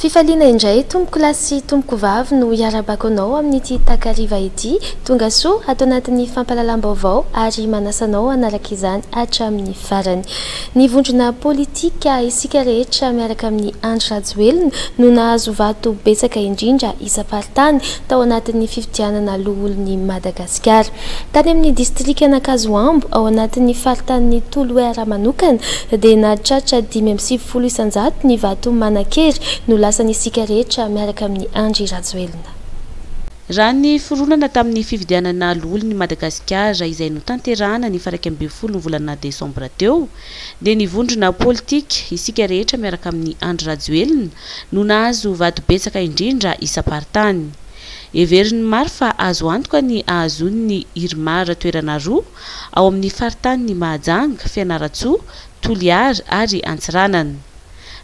Fifaliana indray tompoko lahy sy tompoko vavy no iarabako anao amin'ity takariva ity. Tonga soa ato anatin'ny fampahalalam-baovao ary manasa anao hanaraka izany hatramin'ny farany. Ny vondrona politika Isika Rehetra miaraka amin'i Andry Rajoelina no nahazo vato betsaka indrindra isam-paritany tao anatin'ny fifidianana loholon'i Madagasikara. Tany amin'ny distrikan'Ankazoambo ao anatin'ny faritanin'i Toliara manokana dia nahatratra dimy amby sivifolo isan-jato ny vato manan-kery no lasan'Isika Rehetra miaraka amin'i Andry Rajoelina. Raha ny fironana tamin'ny fifidianana loholon'i Madagasikara izay notanterahana ny faraika ambin'ny folo ny volana desambra teo, dia ny vondrona politika, isika rehetra miaraka amin'i Andry Rajoelina, no nahazo vato betsaka indrindra isam-paritany. Heverin'ny maro fa azo antoka ny ahazoan'ny Irmar toerana roa ao amin'ny faritanin'i Mahajanga, Fianarantsoa, Toliara ary Antsiranana.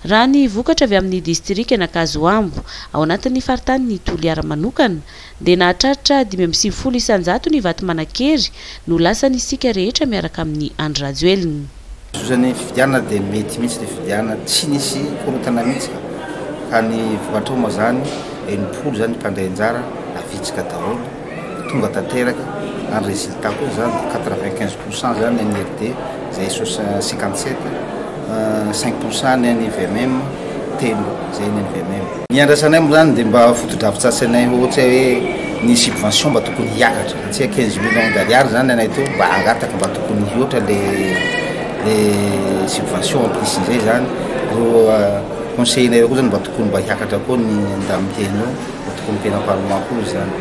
Raha ny vokatra avy amin'ny distrikan'Ankazo Ambo, ao anatin'ny faritanin'i Toliara manokana, dia nahatratra dimy amby sivifolo isan-jato ny vato manan-kery no lasan'ny isika rehetra miaraka amin'i Andry Rajoelina. Zoza ny fifidianana dia mety mihitsy ny fifidianana tsy nisy korontana mihitsy ka ny vokatra ao moa zany enimpolo zany mpandray anjara avitsika daholo. Tonga tanteraka any résultat koa zany quatre vingt quinze pour cent zany ny an'ny RD zay cinquante sept cinq pour cent ny an'ny VMM telo zay ny an'ny VMM. Ny iandrasanay moa zany dia mba fotodrafitsasanay ohatra hoe ny subvention mba tokony hiakatra satria quinze millions d'ariary zany anay teo mba hangataka mba tokony hihoatra le le subvention en plus zay zany ireo conseiller nareo koa zany mba tokony mba hiakatra koa ny andamin'ny teny eo. Dia tokony ho tena parlement koa izany.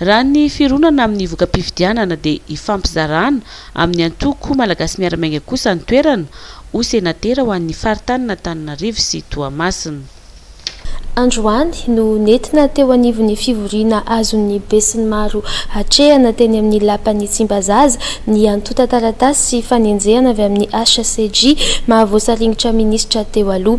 Raha ny fironana amin'ny voka-pifidianana dia hifampizarana amin'ny antoko Malagasy Miara-Miainga kosa ny toerana ho senatera ho an'ny faritanin'Antananarivo sy Toamasina. Androany no nentina teo anivon'ny fivoriana azon'ny besinimaro hatrehana teny amin'ny lapan'i Tsimbazaza ny antontan-taratasy fanenjehana avy amin'ny HCJ maha voasaringotra minisitra teo aloha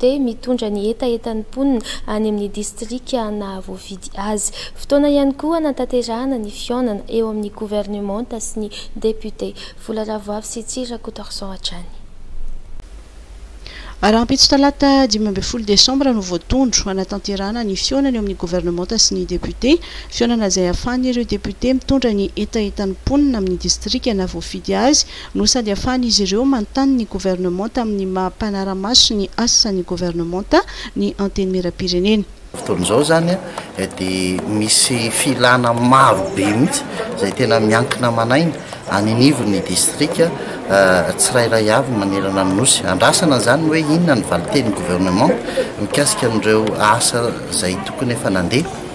dia mitondra ny hetahetan'ny mponina any amin'ny distrika nahavoafidy azy. Fotoana ihany koa hanatanterahana ny fihaonana eo amin'ny governemanta sy ny depiote. Vola Ravoavy sy Tsiry Rakotoarison hatrany. Ary rahampitso talata dimy ambin'ny folo desambra no voatondro hanatanterahana ny fihaonana eo amin'ny governemanta sy ny depiote, fihaonana izay ahafahan'ireo depiote mitondra ny hetahetan'ny mponina amin'ny distrika nahavoafidy azy no sady afahan'izy ireo manontany ny governemanta amin'ny maha mpanara-maso ny asan'ny governemanta ny Antenimierampirenena. Fotoana izao izany dia misy filana maro be mihitsy izay tena miankina aman'aina any anivon'ny distrika tsirairay avy manerana ny Nosy. Andrasana izany ny hoe inona ny valitenin'ny governemanta mikasika an'ireo asa izay tokony efa nandeha.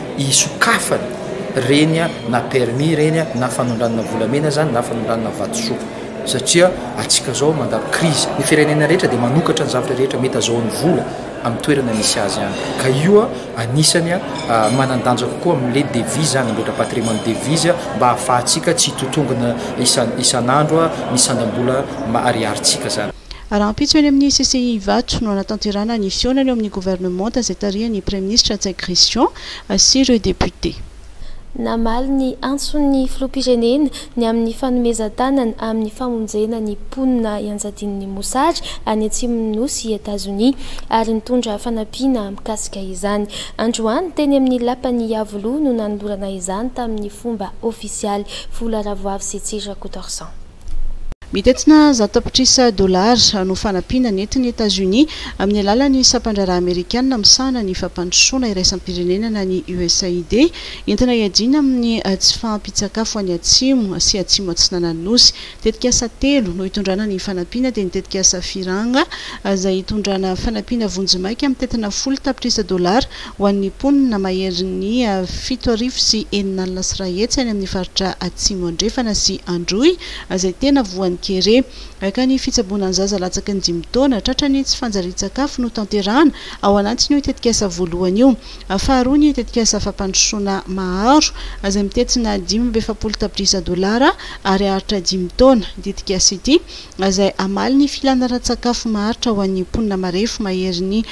hisokafany reny na permis reny na fanondranana volamena zany na fanondranana vatosoa satria atsika zao mandalo krizy ny firenena rehetra dia manokatra ny zavatra rehetra mety azahoan'ny vola amin'ny toerana misy azy any ka io a anisany a manan-danja kokoa amin'le devizy zany amboatra patrimoine devizy mba hahafahantsika tsy hitotongona isan isan'andro a ny sandam-bola ariarintsika zany Rahampitso eny amin'ny CCI Ivato no hanatanterahana ny fihaonana eo amin'ny governemanta izay tarihan'ny praiminisitra Ntsay Christian sy ireo depiote. Namaly ny antson'ny filoham-pirenena ny amin'ny fanomezan-tanana amin'ny famonjena ny mponina ianjadian'ny mosary any atsimon'ny Nosy i Etazonia ary nitondra fanampiana mikasika izany. Androany, teny amin'ny Lapan'i Iavoloha no nanolorana izany tamin'ny fomba ofisialy. Vola Ravoavy sy Tsy Rakotorson. Mitentina zato tapitrisa dolara no fanampiana nentin'i Etazonia amin'ny alalan'ny sampandraharaha amerikana misahana ny fampandrosoana iraisam-pirenenana ny USAID, entina hiadiana amin'ny tsy fahampian-tsakafo any Atsimo sy Atsimo Atsinanan'ny Nosy. Tetikasa telo no itondrana ny fanampiana dia ny tetikasa Firanga izay itondrana fanampiana vonjimaika mitentina folo tapitrisa dolara, Ho an'ny mponina maherin' ny fito arivo sy enina alina sy iray hetsy any amin'ny faritra Atsimo Andrefana sy Androy izay tena voan'ny kere. Araka ny fitsaboana ny zaza latsaky ny dimy taona, tratran'ny tsy fanjarian-tsakafo no tanterahana ao anatin'io tetikasa voalohany io. Faharoa ny tetikasa fampandrosoana Maharo izay mitentina dimy amby efapolo tapitrisa dolara ariaritra dimy taona. Ity tetikasa ity. izay hamaly ny filana ara-tsakafo maharitra ho an'ny mponina marefo maherin'ny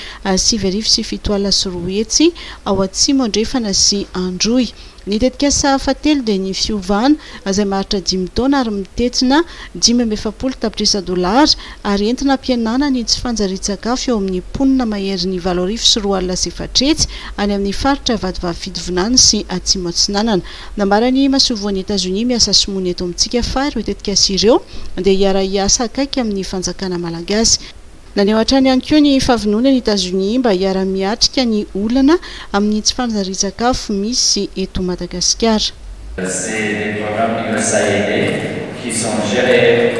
sivy arivo sy fito ala sy roa hetsy ao Atsimo Andrefana sy Androy. Ny tetikasa fahatelo dia ny fiovana, izay maharitra dimy taona ary mitetsina dimy amby efapolo tapitrisa dolara ary entina hampihenana ny tsy fanjarian-tsakafo eo amin'ny mponina maherin'ny valo arivo sy roa alina sy efatretsy any amin'ny faritra Vatovavy-Fitovinany sy Atsimo Atsinanana. Nambaran'ny masoivohon'i Etazonia miasa simonia eto amintsika fa ireo tetikasa ireo dia hiara-hiasa akaiky amin'ny fanjakana malagasy. Naneho hatrany ihany koa ny fahavononany i Etazonia mba hiara-miatrika ny olana amin'ny tsy fanjarian-tsakafo misy eto Madagasikara. C'est le programme USA-Aide qui sont gères.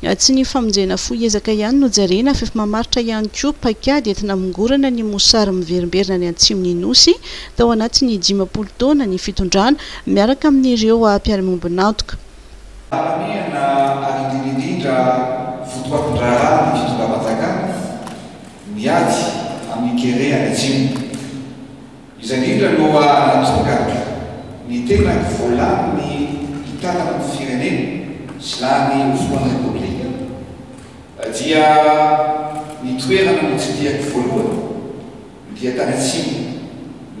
Tsy ny famonjena fo hiezaka ihany no jerena f'efa mamaritra ihany koa paikady enti-namongorana ny mosary miverimberina any Atsimon'ny Nosy tao anatin'ny dimampolo taona ny fitondrana miaraka amin'ireo mpiara-miombon'antoka. Manamehana ary indrindra indrindra votoatin-draharaha ny fitondram-panjakana miady amin'ny kere any Atsimo. Izay indrindra no hahatonga ny tenako voalavo ny hitanako ny firenena sy lany ho fotoana repoblika dia ny toerana notsidihako voalohany dia tany atsimo.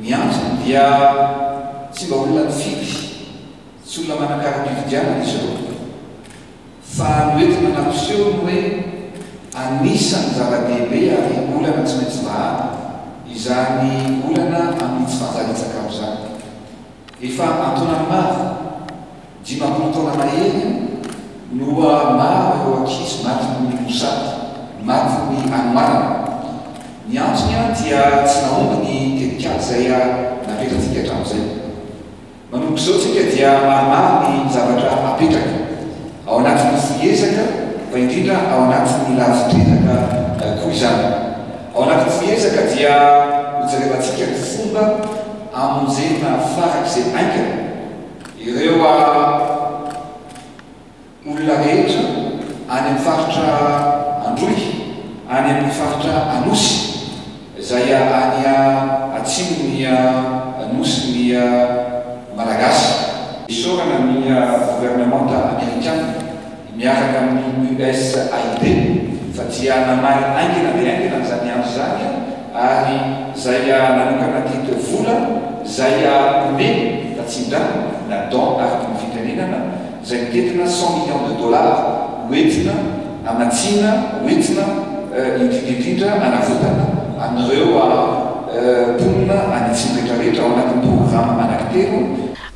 Ny antony dia tsy mba olona mifidy, tsy olona manan-karam-pifidianana izy ireo. Fa ny hoentina nampiseho ny hoe anisan'ny zava-dehibe ary olana tsy maintsy vahana izany olana amin'ny tsy fanjarian-tsakafo izany. Efa antonan'ny maro, dimampolo taona mahery no maro ireo ankizy matin'ny mosary, matin'ny anoanana. Ny antony dia tsy nahomby ny tetikady izay napetratsika hatramin'izay. Manomboka izao isika dia maromaro ny zavatra apetraka ao anatin'ny ezaka fa indrindra ao anatin'ny lahatsotr'ezaka koa izany. Ao anatin'ny ezaka dia hojerevantsika ny fomba hamonjena farak'izay haingana ireo olona rehetra any amin'ny faritra Androy, any amin'ny faritra Anosy, izay any atsimon'ny Nosy ny Malagasy. Isaorana ny governemanta Amerikana miaraka amin'ny USAID fa dia namaly haingana dia haingana an'izany andry izany ary izay nanokana didy vola izay omena Tatsindrana na don araka ny fitenenana, izay mitentina cent millions de dollars ho entina hamatsiana, ho entina indrindra indrindra hanavotana an'ireo mponina any Atsimo rehetra rehetra ao anatin'ny programa anankitelo.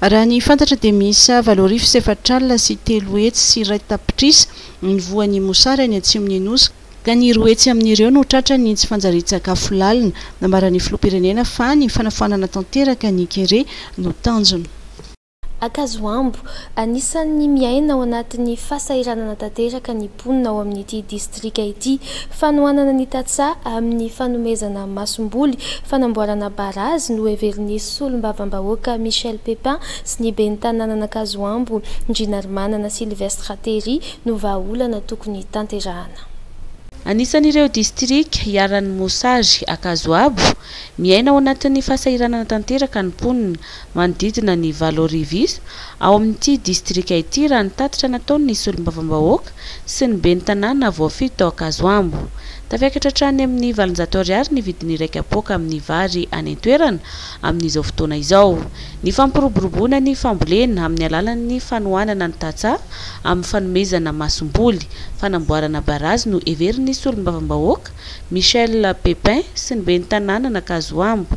Raha ny fantatra dia miisa valo arivo sy efatra alina sy telo hetsy sy iray tapitrisa ny voan' i mosary any atsimon' i Nosy, ka ny roa hetsy amin' ireo no tratran' ny tsy fanjarian-tsakafo lalina. Nambaran' ny filoham-pirenena fa ny fanafoanana tanteraka ny kere no tanjona. Ankazoambo. Anisan'ny miaina ao anatin'ny fahasahiranana tanteraka ny mponina ao amin'ity distrika ity. Fanohanana ny tantsaha amin'ny fanomezana masomboly, fanamboarana barazy no heverin'ny solombavambahoaka Michel Pepin sy ny ben'ny tanànan'Ankazoambo, Ndrinarimanana Sylvestre Terry no vahaolana tokony tanterahana. Anisan'ireo distrika iharan'ny mosary Ankazoabo. Miaina ao anatin'ny fahasahiranana tanteraka ny mponina. manodidina ny valo arivo isa ao amin'ity distrika ity raha ny tatitra nataon'ny solombavambahoaka sy ny ben'ny tanàna voafidy tao Ankazoambo. Tafiakatra hatrany amin'ny valonjato ariary ny vidin'ny iray kapoaka amin'ny vary any an-toerana amin'izao fotoana izao. Ny fampiroboroboana ny fambolena amin'ny alalan'ny fanohanana ny tantsaha amin'ny fanomezana masomboly, fanamboarana barazy no heverin'ny solombavambahoaka Michel Pepin sy ny ben'ny tanànan'Ankazoambo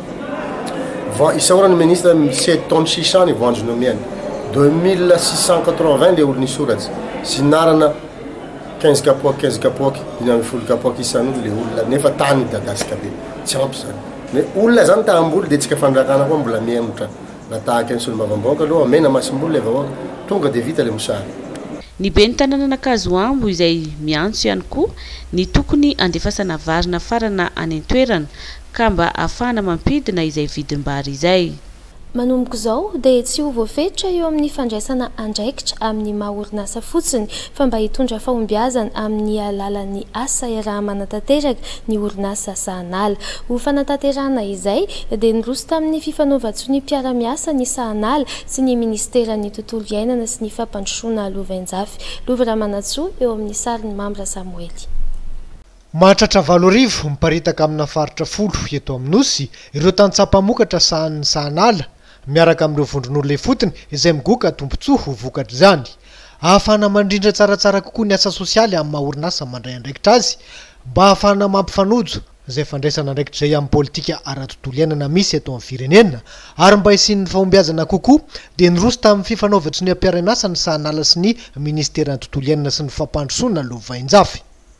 Vao isaorana ny Ministra sept tonnes six cents ny voanjo nomeny. Deux mille six cent quatre-vingt le olo nisoratsa sy narana quinze kapoaka quinze kapoaka dimy ambin'ny folo kapoaka isan'olo le olona nefa tany midadasika be. Tsy ampy zany. Ny olona zany ta hamboly de tsika fanjakana koa mbola mihemotra na tahaka ny solombavambahoaka aloha omena masombolo le vahoaka tonga de vita le mosary. Ny ben'ny tanànan'Ankazo Ambo izay miantso ihany koa ny tokony andefasana vary nafarana any an-toerana, ka mba afahana mampidina izay vidim-bary izay. Manomboka izao dia tsy ho voafetra eo amin'ny fandraisana andraikitra amin'ny maha orinasa fotsiny fa mba hitondra fahombiazana amin'ny alalan'ny asa iaraha-manatanteraka ny orinasa Sahanala. Ho fanatanterahana izay dia niroso tamin'ny fifanaovan-tsoniam-piara-miasa ny Sahanala sy ny minisiteran'ny tontolo iainana sy ny fampandrosoana lovainjafy. Lova Ramanantsoa eo amin'ny sarin'i Mamy Rasamoely. Mahatratra valo arivo miparitaka amina faritra folo eto amin'ny Nosy ireo tantsaha mpamokatra sahanin'ny sahanala, miaraka amin'ireo vondron'olona ifotony izay migoka tombontsoa ho vokatr'izany. Ahafahana mandrindra tsaratsara kokoa ny asa sosialy amin'ny maha orinasa mandray andraikitra azy mba ahafahana mampifanojo izay fandraisana andraikitra izay amin'ny politika ara-tontolo iainana misy eto amin'ny firenena ary mba hisian'ny fahombiazana kokoa dia niroso tamin'ny fifanaovan-tsoniam-piarainasa ny sahanala sy ny Ministeran'ny Tontolo iainana sy ny Fampandrosoana lovainjafy.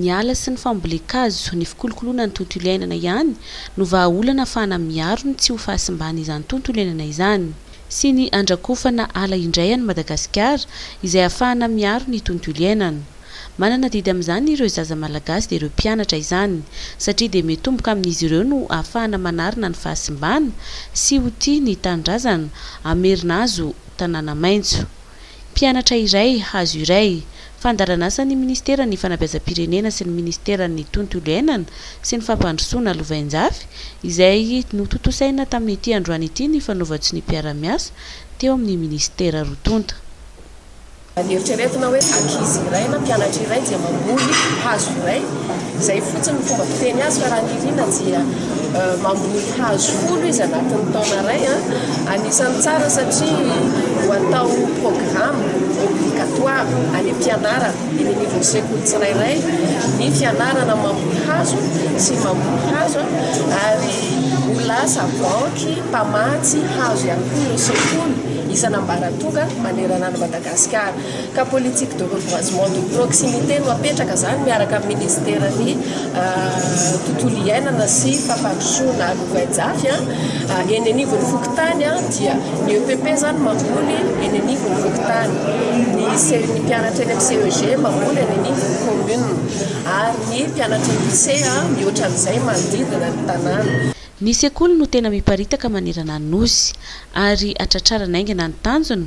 Ny ala sy ny fambolen-kazo, ny fikolokoloana ny tontolo iainana ihany no vahaolana afahana miaro ny tsy ho fahasimban' izany tontolo iainana izany. Sy ny handrakofana ala indray any Madagasikara izay afahana miaro ny tontolo iainana. Manana adidy amin' izany ireo zaza malagasy dia ireo mpianatra izany, satria dia miatomboka amin' izy ireo no ahafahana manarina ny fahasimbana sy ho tia ny tanindrazana, hamerina azy ho tanàna maitso. Mpianatra iray, hazo iray. Fandaharanasan'ny Ministeran'ny Fanabeazam-pirenena sy ny Ministeran'ny Tontolo Iainana sy ny Fampandrosoana Lovainjafy, izay notontosaina tamin'ity androany ity ny fanaovan-tso ny mpiara-miasa teo amin'ny Ministera roa tonta. Eritreretina hoe ankizy iray na mpianatra iray dia mamboly hazo iray. Izay fotsiny ny fomba fiteny azy fa raha ny irina dia mamboly hazo folo izy anatin'ny taona iray. Anisan'ny tsara satria ho atao programme obligatoire any am-pianarana eny anivon'ny sekoly tsirairay ny fianarana mamboly hazo sy ny mamboly hazo ary ho lasa banky mpamatsy hazo ihany koa ireo sekoly isan'ambaratonga manerana an'i Madagasikara. ka politique de reboisement de proximité no apetraka izany miaraka amin'ny ministeran'ny tontolo iainana sy fampandrosoana lovain-jafy eny anivon'ny fokontany dia ny EPP izany mamboly eny anivon'ny fokontany ny se- ny mpianatra eny amin'ny CEG mamboly eny anivon'ny commune ary ny mpianatra ny lycée a mihoatra an'izay manodidina ny tanàna Ny sekoly no tena miparitaka manerana ny Nosy, ary hatratrarana haingana ny tanjona,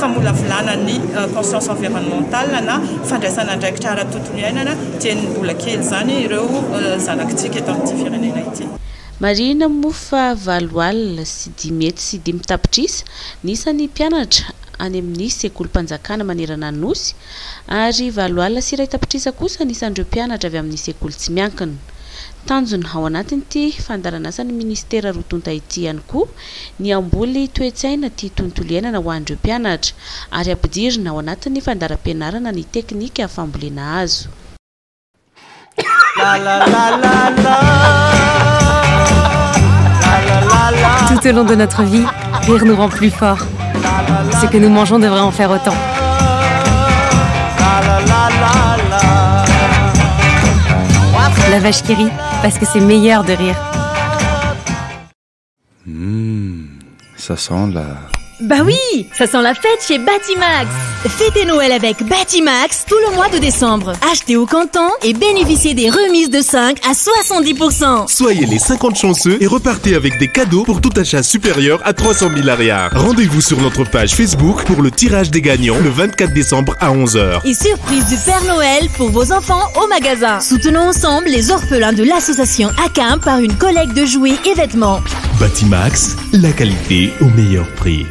famolavolana ny conscience environnementale na fandraisana andraikitra ara-tontolo iainana dieny mbola kely izany ireo zanakitsika eto amin'ity firenena ity. Marihina moa fa valo alina sy dimy hetsy sy dimy tapitrisa ny isan'ny mpianatra any amin'ny sekolim-panjakana manerana ny Nosy ary valo alina sy iray tapitrisa kosa ny isan'ireo mpianatra avy amin'ny sekoly tsy miankina. Tanjona ao anatin'ity fandaharanasan'ny minisitera roa tonta ity ihany koa ny hamboly toe-tsaina tia tontolo iainana ho an'ireo mpianatra, ary ampidirina ao anatin'ny fandaharam-pianarana ny teknika fambolena hazo. Tout au long de notre vie, rire nous rend plus fort. Ce que nous mangeons devrait en faire autant. La vache qui rit, parce que c'est meilleur de rire. Hum, ça sent la... Bah oui, ça sent la fête chez Batimax. Fêtez Noël avec Batimax tout le mois de décembre. Achetez au canton et bénéficiez des remises de 5 à 70%. Soyez les 50 chanceux et repartez avec des cadeaux pour tout achat supérieur à 300 000 arrières. Rendez-vous sur notre page Facebook pour le tirage des gagnants le 24 décembre à 11h. Et surprise du Père Noël pour vos enfants au magasin. Soutenons ensemble les orphelins de l'association ACAM par une collecte de jouets et vêtements. Batimax, la qualité au meilleur prix.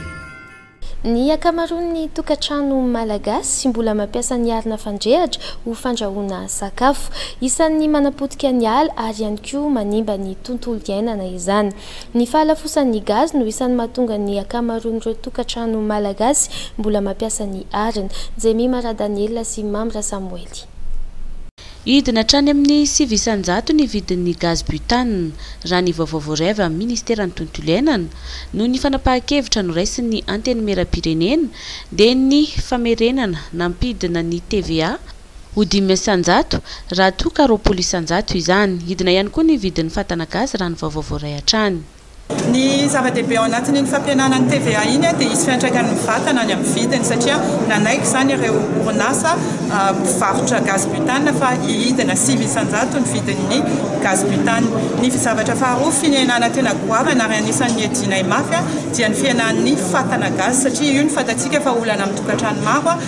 Ny ankamaroan'ny tokantrano malagasy mbola mampiasa ny arina fandrehatra ho fandrahoana sakafo. Isan'ny manapotika ny ala ary ihany koa manimba ny tontolo iainana izany. Ny fahalafosan'ny gaz no isan'ny mahatonga ny ankamaroan'ireo tokantrano malagasy mbola mampiasa ny arina. Jemima Radanielina sy Mamy Rasamoely. Hidina hatrany amin'ny sivy isan-jato ny vidin'ny gaz butane, raha ny vaovao voaray avy amin'ny Ministeran'ny Tontolo Iainana. Noho ny fanapahan-kevitra noraisin'ny Antenimierampirenena, dia ny famerenana nampidina ny TVA ho dimy isan-jato, raha toa ka roapolo isan-jato izany. Hidina ihany koa ny vidin'ny fatana gaz, raha ny vaovao voaray hatrany. Ny zava-dehibe ao anatin'iny fampihenana ny TVA iny dia hisy fiantraikany mivatana any amin'ny vidiny satria nanaiky izany ireo orinasa mpivarotra gaz butane fa hihidina sivy isan-jato ny vidin'ny gaz butane. Ny zavatra faharoa fihenana tena goavana ary anisan'ny niadianay mafy dia ny fihenan'ny fatana gaz satria io no fantatsika fa olana amin'ny tokantrano maro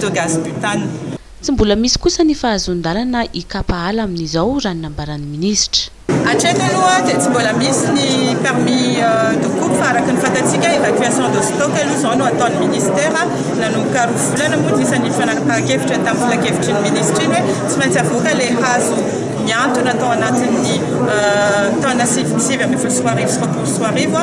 de gaz butane. Tsy mbola misy kosa ny fahazoan-dalana hikapa ala amin'izao, raha ny nambaran'ny minisitra. Hatreto aloha dia tsy mbola misy ny permis de coupe fa araka ny fantatsika evacuation de stock aloha izao no ataon'ny minisitera nanomboka roa volana moa ny isan'ny fanapahan-kevitra tamin'ny filankevitry ny minisitra iny hoe tsy maintsy avoaka ilay hazo mihantona tao anatin'ny taona sivy ambin'ny folo sy roa arivo sy roapolo sy roa arivo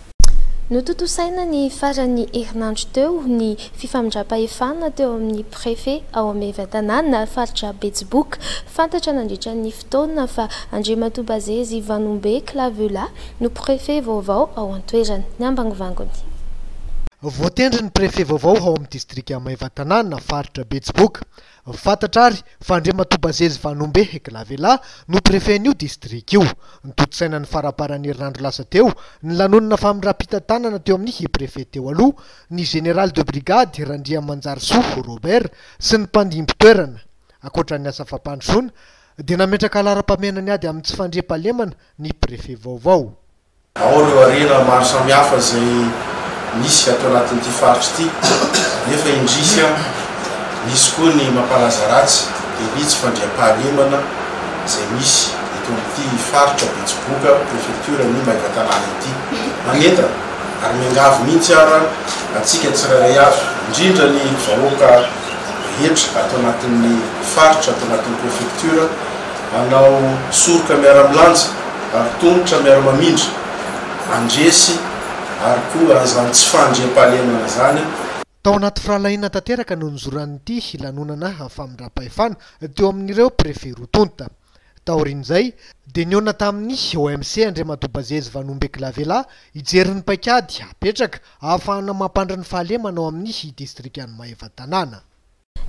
Notontosaina ny faran'ny herinandro teo ny fifamindram-pahefana teo amin'ny Prefe ao amin'ny Vatanana faritra Betsiboka. Fantatra nandritra ny fotoana fa Andriamatoa Bazezy Vanonbe Clavela no Prefe vaovao ao an-toerana. Ny ambangovangony. Voatendry ny Prefe vaovao ao amin'ny Distrika Maevatanàna faritra Betsiboka. Fantatra ary fa Andriamatoa Bazezy Vanombe Glavela no prefen'io distrika io. Notontosaina ny faramparan'ny herinandro lasa teo ny lanonana famindram-pitantanana teo amin'ny prefe teo aloha, ny Général de brigade Randriamanjarisoa Robert sy ny mpandimby toerana. Ankoatra ny asa fampandrosoana dia nametraka laharam-pahamehana ny ady amin'ny tsy fandriampahalemana ny prefe vaovao. Ao ireo harena maro samihafa izay misy ato anatin'ity faritra ity nefa indrisy an! misy koa ny mampalaza ratsy dia ny tsy fandriampahalemana izay misy eto amin'ity faritra Betsiboka, prefecture ny Maevatanàna ity. Manentana ary miangavy mihitsy ara antsika tsirairay avy indrindra ny vahoaka rehetra ato anatin'ny faritra ato anatin'ny prefecture, Hanao soroka miara-milanja ary tongotra miara-mamindra, handresy ary koa an'izany tsy fahandriampahalemana izany. Tao anaty firahalahiana tanteraka no nizoran'ity lanonana famindram-pahefana teo amin'ireo Préfet roa tonta. Taorian'izay dia nihaona tamin'ny OMC Andriamatoa Bazezy Vanonbe Kilavela hijery ny paikady hapetraka ahafahana mampandry ny fahalemana ao amin'ny Distrikan'i Maevatanàna.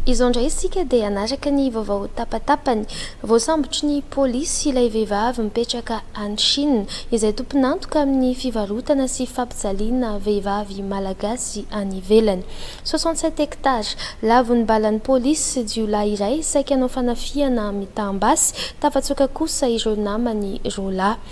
Izao indray isika dia hanaraka ny vaovao ho tapatapany. Voasambotry ny polisy ilay vehivavy mipetraka any Chine, izay tompon'antoka amin'ny fivarotana sy fampijaliana vehivavy malagasy any ivelany. Soixante sept hectares. Lavon'ny balan'ny polisy jiolahy iray saika hanao fanafihana mitaham-basy, tafatsoaka kosa ireo namany roa lahy.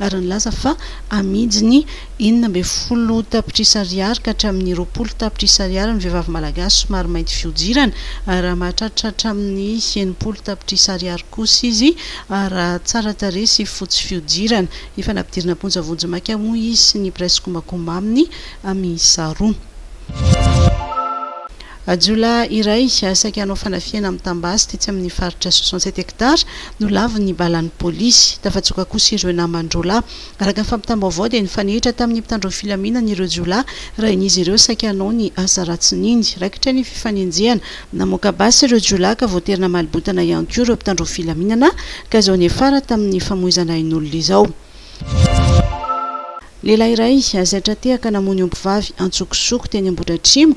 ary nilaza fa haminjy ny enina ambin'ny folo tapitrisa ariary ka hatramin'ny roapolo tapitrisa ariary ny vehivavy malagasy somary mainty fihodirana raha mahatratra hatramin'ny enimpolo tapitrisa ariary kosa izy raha tsara tarehy sy fotsy fihodirana. Efa nampidirina am-ponja vonjimaika moa izy sy ny mpiray tsikombakomba aminy miisa roa. Jiolahy iray saika hanao fanafihana amin'ny tambasy tetsy amin'ny faritra soixante sept hectares no lavon'ny balan'ny polisy. Tafatsoaka kosa ireo naman-jiolahy. Araka ny fampitam-baovao dia nifanehitra tamin'ny mpitandro ny filaminana ireo jiolahy raha in'izy ireo saika hanao ny asa ratsin'iny. Raikitra ny fifanenjehana. Namoaka basy ireo jiolahy ka voatery namaly bontana ihany koa ireo mpitandro ny filaminana ka izao niafara tamin'ny famoizana ain'olona izao. Lehilahy iray izay tra-tehaka namono ombivavy antsokosoko teny Ambohidratrimo,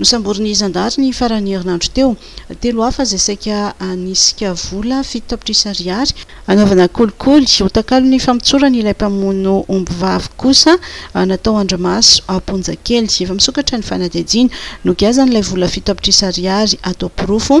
nosamborin'ny zandary ny faran'ny herinandro teo. Telo hafa izay saika hanisika vola fito tapitrisa ariary, hanaovana kolikoly ho takalon'ny famotsorany ilay mpamono ombivavy kosa natao andrimaso am-ponjakely. Efa misokatra ny fanadihadiana. Nogiazan'ilay vola fito tapitrisa ariary atao porofo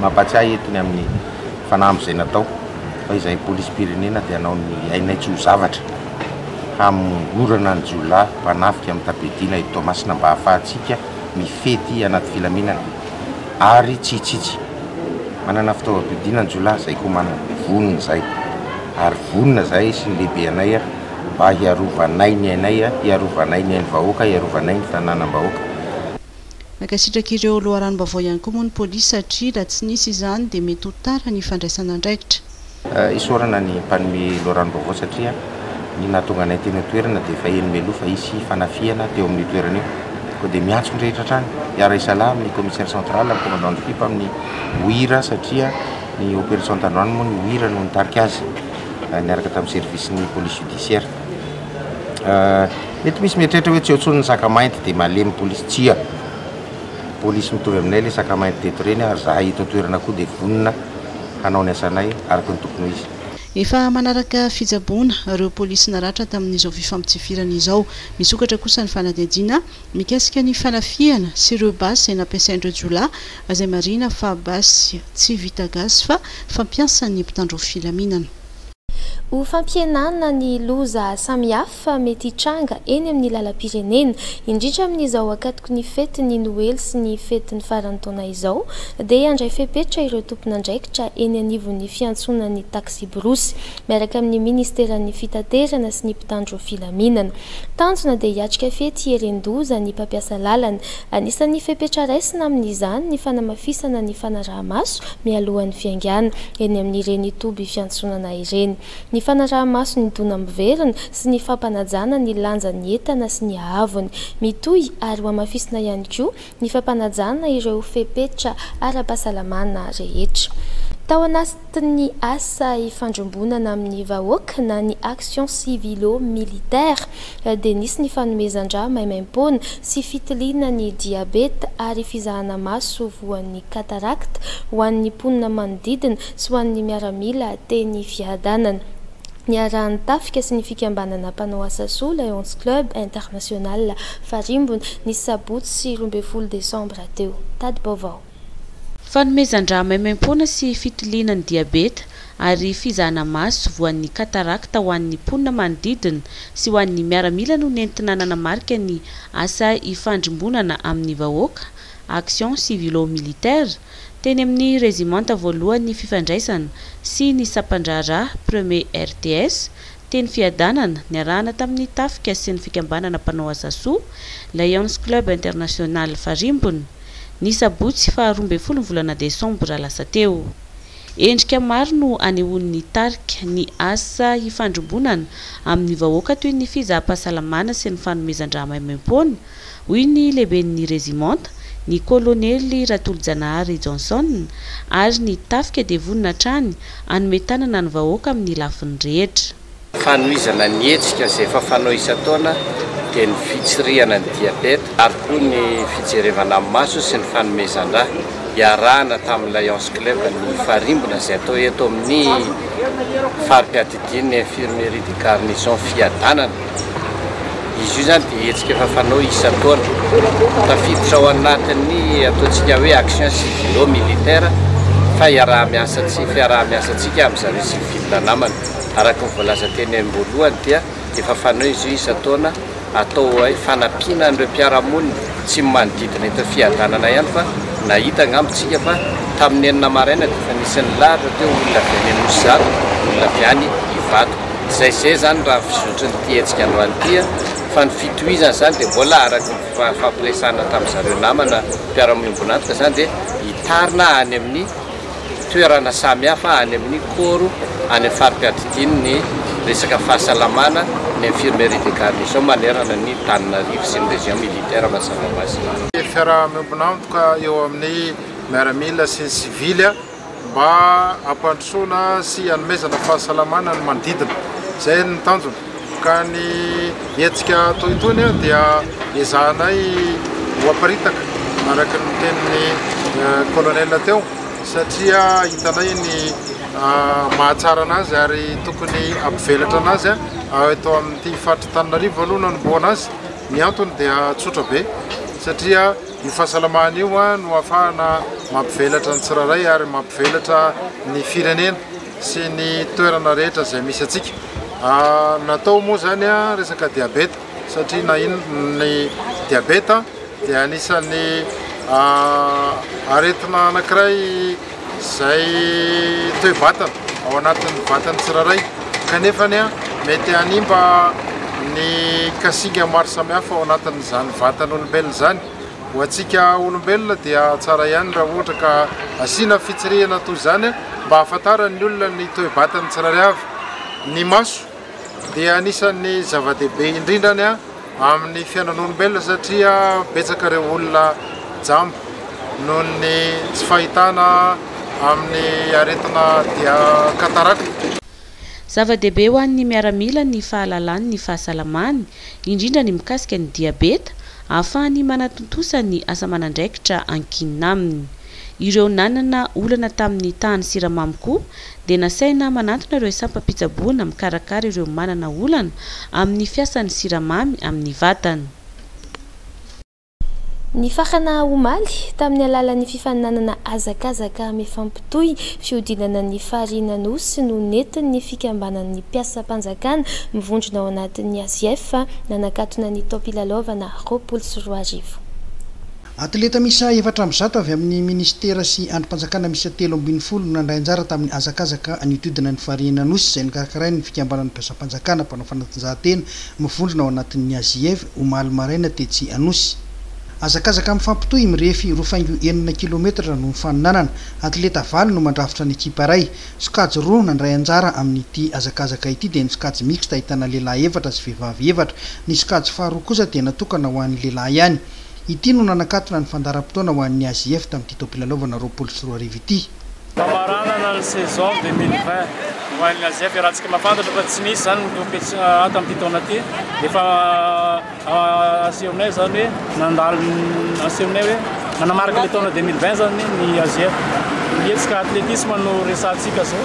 Mampatsiahy eto ny amin'ny fanamby izay natao fa izahay polisim-pirenena dia hanao ny ainay tsy ho zavatra hamongorana ny jiolahy mpanafika mitam-piadiana eto Toamasina mba hahafahantsika mifety anaty filaminana ary tsy hitsitsy. Manana fitaovam-piadiana ny jiolahy izay koa manana. Vonona izahay ary vonona izahay sy ny lehibeanay mba hiarovanay ny ainay, hiarovanay ny ain'ny vahoaka, hiarovanay ny fananam-bahoaka. Nankasitraka ireo loharanom-baovao ihany koa moa ny polisy satria raha tsy nisy izany dia mety ho tara ny fandraisana andraikitra. Isaorana ny mpanome loharanom-baovao satria ny nahatonga anay teny an-toerana dia efa henonay loha fa hisy fanafihana teo amin'io toerana io. Koa dia miantso ny rehetra hatrany hiara-hisalahy amin'ny Commissaire Central, amin'ny Commandant de Fipa, amin'ny OIRA satria ny Opération Tandroany moa ny OIRA no nitarika azy niaraka tamin'ny service-n'ny Police Judiciaire. Mety misy mieritreritra hoe tsy eo intsony ny saka mainty dia malemy polisy. Tsia, polisy mitovy aminay ilay saka mainty teto ireny ary izahay eto an-toerana koa dia vonona hanao ny asanay araka ny tokony ho izy. Efa manaraka fitsaboana ireo polisy naratra tamin'izao fifampitifirana izao. Misokatra kosa ny fanadihadiana mikasika ny fanafihana sy ireo basy izay nampiasain'ireo jiolahy izay marihina fa basy tsy vita gasy fa fampiasan'ny mpitandro filaminana. Ho fampihenana ny loza samihafa mety hitranga eny amin'ny lalam-pirenena, indrindra amin'izao ankatoky ny fetin'ny Noely sy ny fetin'ny faran'ny taona izao, dia handray fepetra ireo tompon'andraikitra eny anivon'ny fiantsonan'ny taksiborosy, miaraka amin'ny Ministeran'ny Fitaterana sy ny mpitandro filaminana. Tanjona dia hiatrika fety hieren-doza ny mpampiasa lalana, Anisan'ny fepetra raisina amin'izany ny fanamafisana ny fanaraha-maso mialohan'ny fiaingàna, eny amin'ireny toby fiantsonana ireny. Ny fanaraha-maso ny dona miverina sy ny fampanajàna ny lanjan'ny entana sy ny haavony. Mitohy ary ho hamafisina ihany koa ny fampanajàna ireo fepetra ara-pahasalamana rehetra. Tao Tsy ny asa ifandrimbonana amin'ny vahoaka na ny action civilo-militaire dia nisy ny fanomezan-drà maimaimpoana sy fitiliana ny diabeta ary fizahana maso voan'ny cataracte ho an'ny mponina manodidina sy ho an'ny miaramila teny Fiadanana. Niarahan'ny tafika sy ny fikambanana mpanao asa soa Lions Club International Farimbona ny sabotsy roa ambin'ny folo desambra teo. Tadi-baovao. Fanomezan-dra maimaimpoana sy fitiliana ny diabeta ary fizahana maso voan'ny katarakta ho an'ny mponina manodidina sy ho an'ny miaramila no nentina nanamarika ny asa ifandrimbonana amin'ny vahoaka, Action civilo-militaire, teny amin'ny Rezimanta voalohan'ny fifandraisana sy ny sampandraharaha, premier RTS, Teny Fiadanana, niarahana tamin'ny Tafika sy ny Fikambanana Mpanao Asa Soa, Lions Club International Farimbona, ny sabotsy faha roa ambin'ny folo ny volana desambra lasa teo. Endrika maro no anehoan'ny tarika ny asa hifandrimbonana amin'ny vahoaka toy ny fizaham-pahasalamana sy ny fanomezan-draha maimaim-poana, hoy ny lehiben'ny rezimanta, ny kolonely Ratolojanahary Johnson, ary ny tafika dia vonona hatrany hanome tanana ny vahoaka amin'ny lafiny rehetra. Fanohizana ny hetsika izay efa fanao isan-taona dia ny fitsirihana ny diabeta ary koa ny fijerevana amin'ny maso sy ny fanomezan-drà. Iarahana tamin'ny Lions Club ny farimbona izay atao eto amin'ny fari-piadidian'ny Infirmerie de Garnison Fiadanana. Izy io izany dia hetsika efa fanao isan-taona. Tafiditra ao anatin'ny ataontsika hoe action civilo-militaire fa iaraha-miasa fiaraha-miasantsika amin'ny zareo civil namana. Araka ny voalaza teny am-boalohany dia efa fanao izy io isan-taona atao hoe fanampiana an'ireo mpiara-monina tsy ny manodidina eto Fiadanana ihany fa nahita angamba isika fa tamin'ny enina maraina dia efa nisy nilahatra teo olona avy any Anosizato, olona avy any Ivato. Izay izay izany raha ny fizotry ny ity hetsika androany ity fa ny fitohizana izany dia mbola araka ny fifampiresahana tamin'ny zareo namana mpiara-miombon'antoka izany dia hitarina any amin'ny toerana samihafa any amin'ny corps any amin'ny fari-piadidiany ny resaka fahasalamana ny infirmerie de garnison manerana ny Antananarivo sy ny région militaire mazava ho azy. Fiaraha-miombon'antoka eo amin'ny miaramila sy ny sivily. mba hampandrosoana sy hanomezana fahasalamana ny manodidina. Izay no tanjona. Ka ny hetsika toy itony dia ezahanay ho aparitaka araka ny tenin'ny colonel teo satria hitanay ny mahatsara anazy ary tokony hampivelatra anazy eto amin'ity faritr' Antananarivo aloha no hanombohana azy. Ny antony dia tsotra be satria Io fahasalamana io no ahafahana mampivelatra ny tsirairay ary mampivelatra ny firenena sy ny toerana rehetra izay misy antsika. Natao moa izany resaka diabeta satria na inona ny diabeta dia anisan'ny aretina anankiray. izay toe-batana ao anatin'ny vatan'ny tsirairay kanefa mety hanimba ny kasinga maro samihafa ao anatin'izany vatan'olombelona izany. Ho antsika olombelona dia tsara ihany raha ohatra ka asiana fitsirihana toy izany mba hahafantaran'ny olona ny toe-batan'ny tsirairay avy. Ny maso dia anisan'ny zava-dehibe indrindra ny amin'ny fiainan'olombelona satria betsaka ireo olona jamba noho ny tsy fahitana amin'ny aretina dia cataracte. Zava-dehibe ho an'ny miaramila ny fahalalany ny fahasalamany, indrindra ny mikasika ny diabeta, ahafahany manatontosa ny asa aman'andraikitra ankinina aminy. Ireo nanana olana tamin'ny tahan'ny siramamy koa dia nasaina manantona ireo sampam-pitsaboana mikarakara ireo manana olana amin'ny fiasan'ny siramamy amin'ny vatana. Nifarana omaly, tamin'ny alalan'ny fifaninanana hazakazaka mifampitohy, fihodinana ny farihin'Anosy no nentin'ny fikambanan'ny mpiasam-panjakana mivondrona ao anatin'ny ACF nanakatona ny taom-pilalaovana roapolo sy roa arivo. Atleta miisa efatra amby zato avy amin'ny minisitera sy andrim-panjakana miisa telo ambin'ny folo no nandray anjara tamin'ny hazakazaka niodidina ny farihin'ny Anosy izay nokarakarain'ny fikambanan'ny mpiasam-panjakana mpanao fanatanjahantena mivondrona ao anatin'ny AJF omaly maraina tetsy Anosy. Hazakazaka mifampitohy mirefy roa faingo enina kilometatra no nifaninanana. Atleta valo no mandrafitra ny ekipa iray. Sokajy roa nandray anjara amin'ity hazakazaka ity dia ny sokajy mixte ahitana lehilahy efatra sy vehivavy efatra. Ny sokajy faharoa kosa dia natokana ho an'ny lehilahy ihany. Ity no nanakatona ny fandaharam-potoana ho an'ny AJF tamin'ity taom-pilalaovana roapolo sy roa arivo ity. Famaranana ny saison deux mille vingt ho an'ny AJF dia ratsika mahafantatra fa tsy misy izany ny competition a tamin'ity taona ity. Efa asehonay izany hoe nandalo asehonay hoe nanamarika ilay taona deux mille vingt izany ny AJF. Ny hetsika atletisme no resahantsika izao.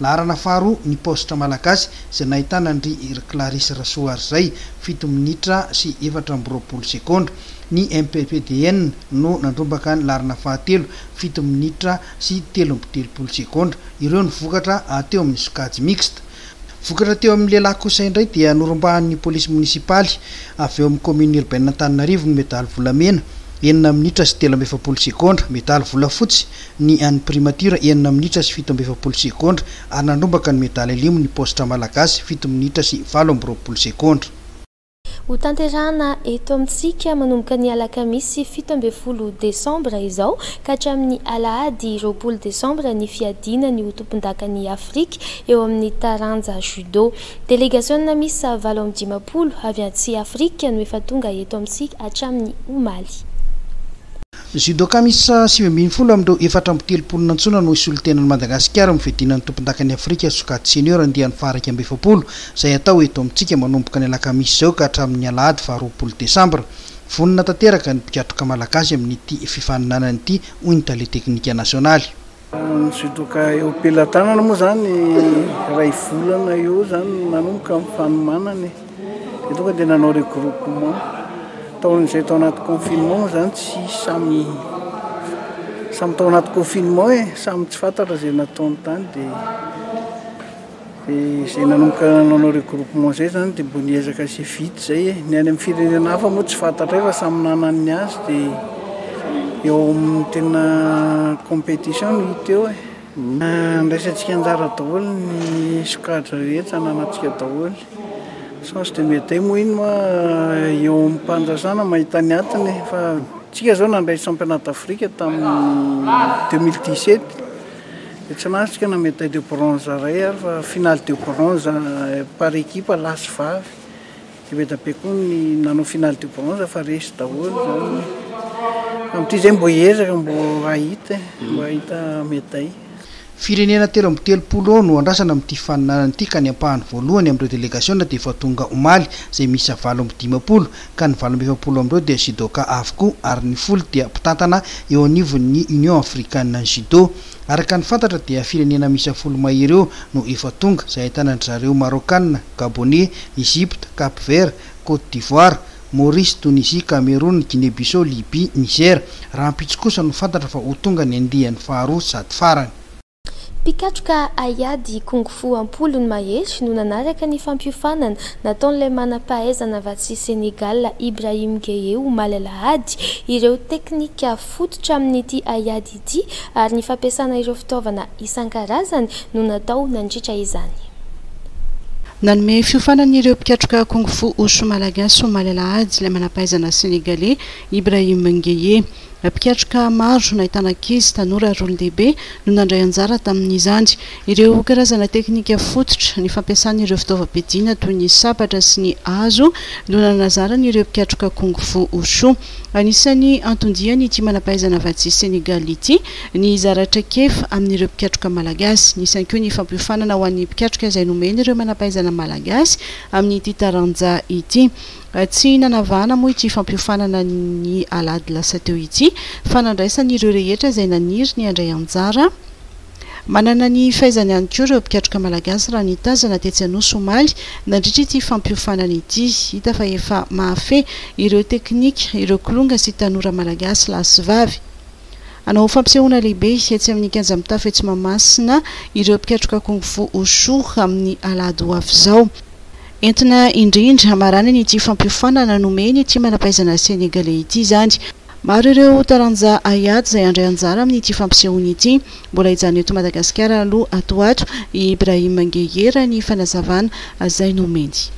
Laharana faharoa ny paositra malagasy izay nahitana an-dry Clarisse Rasoa Harizay, fito minitra sy efatra amby roapolo segondra. Ny MPPDN no nandrombaka ny laharana fahatelo, fito minitra sy telo amby telopolo segondra. Ireo ny vokatra teo amin'ny sokajy mixte. Vokatra teo amin'ny lehilahy kosa indray dia norombahan'ny polisy monisipaly avy eo amin'ny kaominina urbaine Antananarivo ny medaly volamena, enina minitra sy telo amby efapolo segondra, medaly volafotsy, ny an'ny Primature enina minitra sy fito amby efapolo segondra ary nandrombaka ny medaly alimo ny Paositra Malagasy fito minitra sy valo amby roapolo segondra. Hotanterahina eto amintsika manomboka ny alakamisy fito ambin'ny folo desambra izao ka hatramin'ny alahady roapolo desambra ny fiadiana ny ho tompondakan'i Afrika eo amin'ny taranja Judo. Delegasiona miisa valo amby dimampolo avy atsy Afrika no efa tonga eto amintsika hatramin'ny omaly. Judoka miisa sivy ambin'ny folo amin'ireo efatra amby telopolo nantsoina no hisolo tena an'i Madagasikara amin'ny fiadiana ny tompondakan'ny Afrika sokajy Senior andiany faha iraika amby efapolo izay hatao eto amintsika manomboka ny alakamisy izao ka hatramin'ny alahady faha roapolo desambra. Vonona tanteraka ny mpikatroka malagasy amin'ity fifaninanana ity hoy ny tale teknika nasionaly. Nizotroka eo am-pelatanana moa izany iray volana eo izany nanomboka ny fanomanana e. Dia tonga dia nanao regroupement. Taon'izay tao anaty confinement moa izany tsy samy samy tao anaty confinement e, samy tsy fantatra izay nataony tany dia. Dia izay nanomboka nanao regroupement izay izany dia mbola niezaka assez vite izay e. Ny any amin'ny firenena hafa moa tsy fantatray fa samy nanana ny azy dia eo amin'ny tena competition no hita eo e. Andraisantsika anjara daholo ny sokajy rehetra ananantsika daholo. Chance de Médey moa iny moa eo amin'ny mpandrasana mahita ny atiny e. Fa isika izao nandray championnat d'Afrique tamin'ny deux mille dix sept. Dia tsy nahatrika na médaille de bronze iray ary fa finale de bronze par équipe lahy sy vavy. Dia be dia be koa ny nanao finale de bronze fa resy daholo izany. Amin'ity izay mbola hiezaka mbo hahita e, mbo hahita médaille. Firenena telo amby telopolo eo no andrasana amin'ity faninanana ity ka ny ampahany voalohany amin'ireo delegasiona dia efa tonga omaly izay miisa valo amby dimampolo. ka ny valo amby efapolo amin'ireo dia judoka avokoa ary ny folo dia mpitantana eo anivon'ny Union africaine judo. Araka ny fantatra dia firenena miisa folo mahery eo no efa tonga, izay ahitana an-dry zareo Maraokana, Gaboney, Egypta, Cap Vert, Côte d'Ivoire, Maurice, Tunisie, Cameroun, Guinée-Bissau, Libye, Niger. Rahampitso kosa no fantatra fa ho tonga ny andiany faharoa sady farany. Mpikatroka haiady kung fu am-polony mahery no nanaraka ny fampiofanana nataon'ilay manam-pahaizana avy atsy Senegal, Ibrahim Gueye, omaly alahady, ireo teknika fototra amin'ity haiady ity ary ny fampiasana ireo fitaovana isan-karazany no natao nandritra izany. Nanome fiofanana ireo mpikatroka kung fu Wushu Malagasy omaly alahady ilay manam-pahaizana Senegaley, Ibrahim Ngueye. Mpikatroka maro, nahitana ankizy, tanora ary olon-dehibe, no nandray anjara tamin'izany. Ireo karazana teknika fototra, ny fampiasana ireo fitaovam-piadiana toy ny sabatra sy ny hazo, no nanazarany ireo mpikatroka Kung Fu Wushu. Anisan'ny anton-diany ity manam-pahaizana vatsy Senegaly ity ny hizara traikefa amin'ireo mpikatroka malagasy. Nisy ihany koa ny fampiofanana ho an'ny mpikatroka izay nomen'ireo manam-pahaizana malagasy amin'ity taranja ity. Tsy nanavahana moa ity fampiofanana ny alahady lasa teo ity, fa nandraisany ireo rehetra izay naniry ny handray anjara. Manana ny fahaizany ihany koa ireo mpikatroka malagasy raha nitazana tetsy Anosy omaly nandritra ity fampiofanana ity. Hita fa efa mahafehy ireo teknika ireo kilonga sy tanora malagasy lahy sy vavy. Hanao fampisehoana lehibe etsy amin'ny Kianja Mitafo etsy Mahamasina ireo mpikatroka Kung Fu Wushu amin'ny alahady ho avy izao. Entina indrindra hamaranana ity fampiofanana nomen ity manampahaizana Senegaley ity izany. Maro ireo taranja haiady izay handray anjara amin ity fampisehoana ity. Mbola hijanona eto Madagasikara aloha ato ato i Ibrahim Ngeye raha ny fanazavana izay nomeny.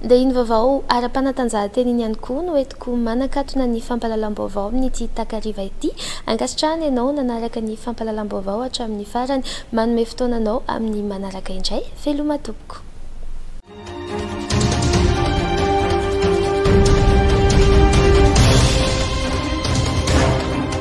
Dia iny vaovao ara-panatanjahantena iny ihany koa no entiko manakatona ny fampahalalam-baovao amin'ity takariva ity. Ankasitrahana ianao nanaraka ny fampahalalam-baovao hatramin'ny farany. Manome fotoana anao amin'ny manaraka indray. Veloma tompoko.